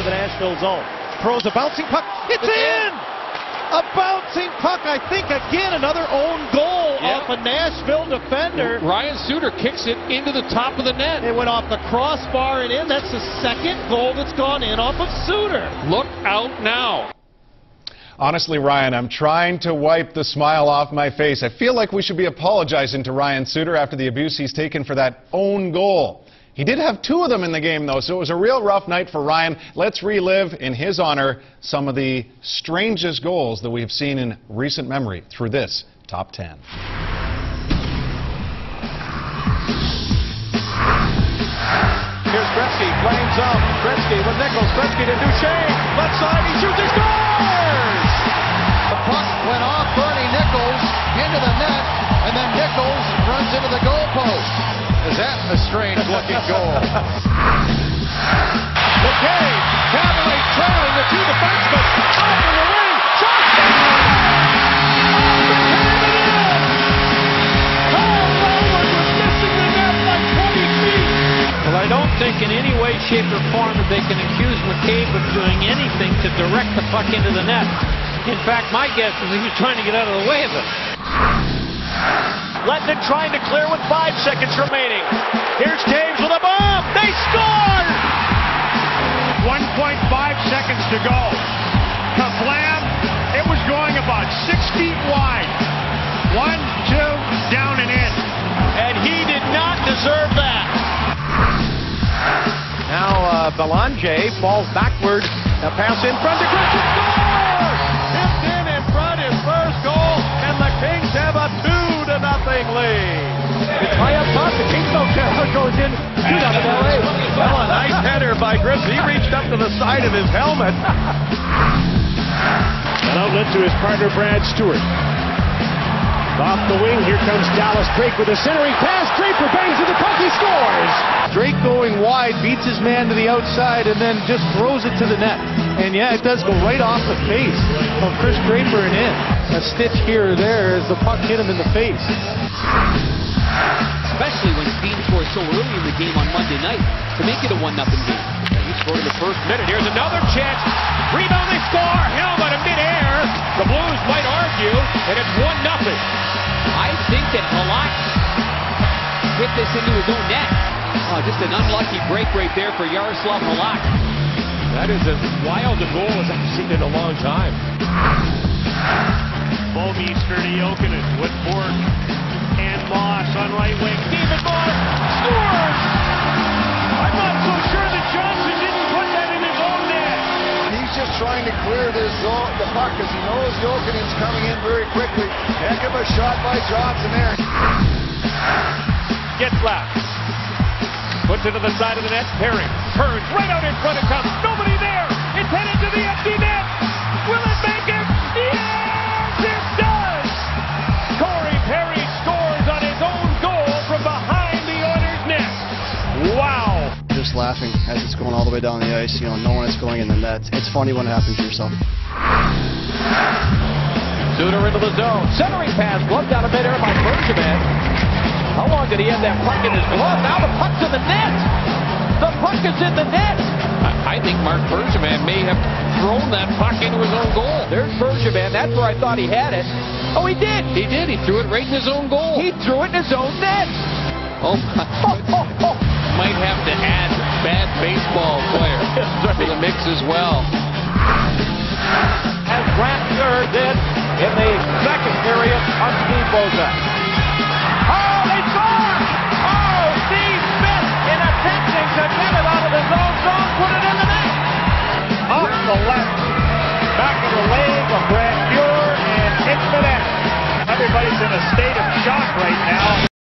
into the Nashville zone. Throws a bouncing puck. It's in! A bouncing puck, I think, again, another own goal Yep. off a Nashville defender. Ryan Suter kicks it into the top of the net. It went off the crossbar and in. That's the second goal that's gone in off of Suter. Look out now. Honestly, Ryan, I'm trying to wipe the smile off my face. I feel like we should be apologizing to Ryan Suter after the abuse he's taken for that own goal. He did have two of them in the game, though, so it was a real rough night for Ryan. Let's relive, in his honor, some of the strangest goals that we've seen in recent memory through this top 10. Here's Gretzky, flames up. Gretzky with Nicholls. Gretzky to Duchesne. Left side, he shoots, he scores! The puck went off Bernie Nicholls into the net, and then Nicholls runs into the goalpost. Is that a strange looking goal? McKay, Cavalier trailing the two defensemen. Out in the wing. Shot! Well, I don't think in any way, shape, or form that they can accuse McCabe of doing anything to direct the puck into the net. In fact, my guess is he was trying to get out of the way of it. Letton trying to clear with five seconds remaining. Here's James with a bomb. They score! 1.5 seconds to go. Kablam! It was going about six feet wide. One, two, down and in. And he did not deserve that. Now uh, Belanger falls backward. A pass in front to Christian. The Kings don't care how it goes in. Shoot out of LA. Well, a nice header by Griffith. He reached up to the side of his helmet. An outlet to his partner Brad Stuart. Off the wing, here comes Dallas Drake with a centering pass. Draper bangs to the puck, he scores! Drake going wide, beats his man to the outside, and then just throws it to the net. And yeah, it does go right off the face of Kris Draper and in. A stitch here or there as the puck hit him in the face. Especially when Steen scored so early in the game on Monday night to make it a 1 0 game. He scored in the first minute. Here's another chance. Rebound, they score. Helmet in midair. The Blues might argue, and it's 1 nothing. I think that Halak hit this into his own net. Oh, just an unlucky break right there for Jaroslav Halak. That is as wild a goal as I've seen in a long time. Bouwmeester to Jokinen with Bourque and Moss trying to clear this zone, the puck because he knows Jokinen's coming in very quickly. Heck of a shot by Johnson there. Gets left. Puts it to the side of the net. Herring turns right out in front of comes. Nobody there. It's headed to the empty net. Just laughing as it's going all the way down the ice, you know, knowing it's going in the net. It's funny when it happens to yourself. Suter into the zone. Centering pass gloved out of midair by Bergevin. How long did he have that puck in his glove? Now the puck's in the net. The puck is in the net. I, I think Marc Bergevin may have thrown that puck into his own goal. There's Bergevin. That's where I thought he had it. Oh, he did. He did. He threw it right in his own goal. He threw it in his own net. oh, my. Might have to add bad baseball player to the mix as well. As Ratner did in the second period on Steve Bozak. Oh, they score! Oh, Steve Smith in attempting to get it out of his own zone, put it in the net. Off the left,